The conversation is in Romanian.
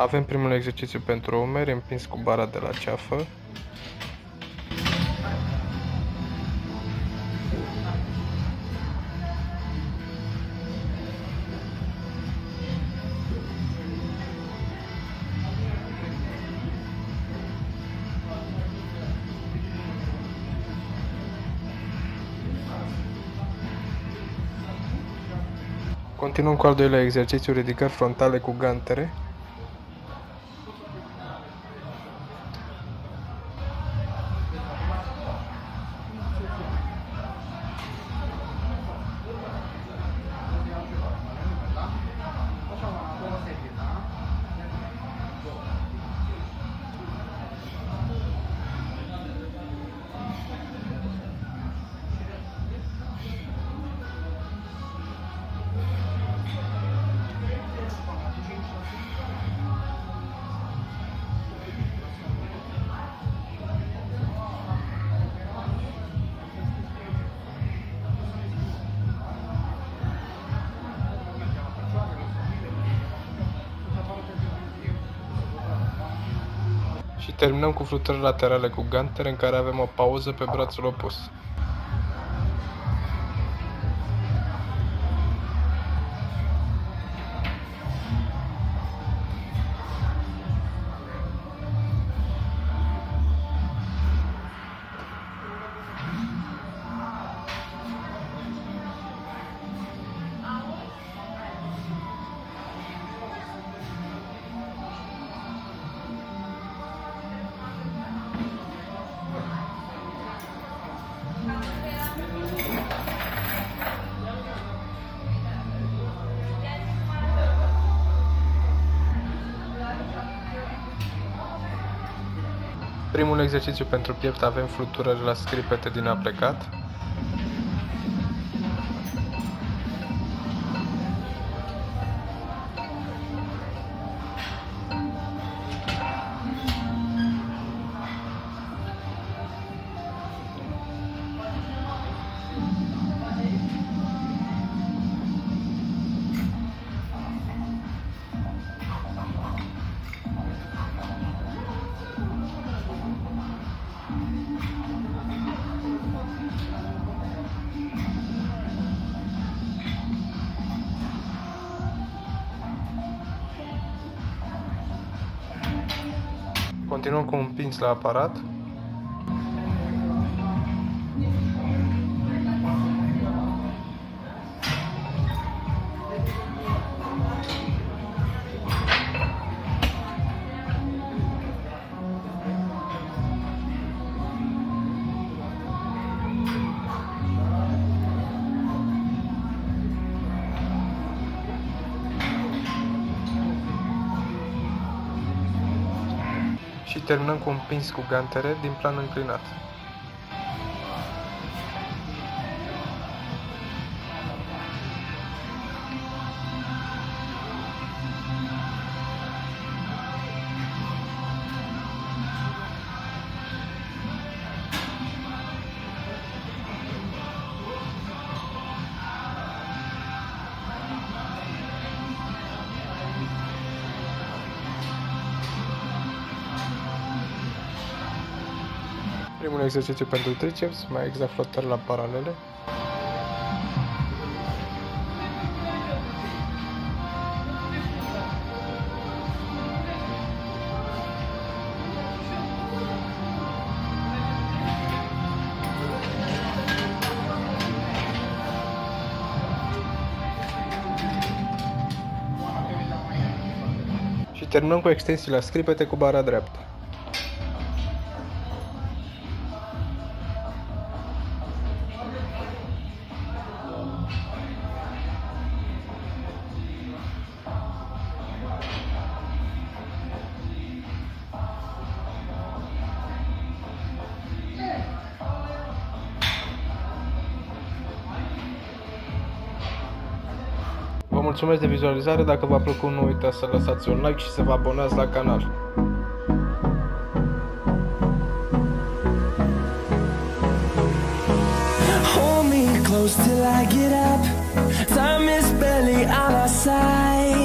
Avem primul exercițiu pentru umeri, împins cu bara de la ceafă. Continuăm cu al doilea exercițiu, ridicări frontale cu gantere. Terminăm cu flutări laterale cu gantere în care avem o pauză pe brațul opus. Primul exercițiu pentru piept avem fluturări la scripete din aplecat. Continuăm cu un pins la aparat. Și terminăm cu un pins cu gantere din plan înclinat. Primul exercițiu pentru triceps, mai exact flotări la paralele. Și terminăm cu extensii la scripete cu bara dreaptă. mulțumesc de vizualizare, dacă v-a plăcut nu uitați să lăsați un like și să vă abonați la canal. close till I get up. Time is barely on our side.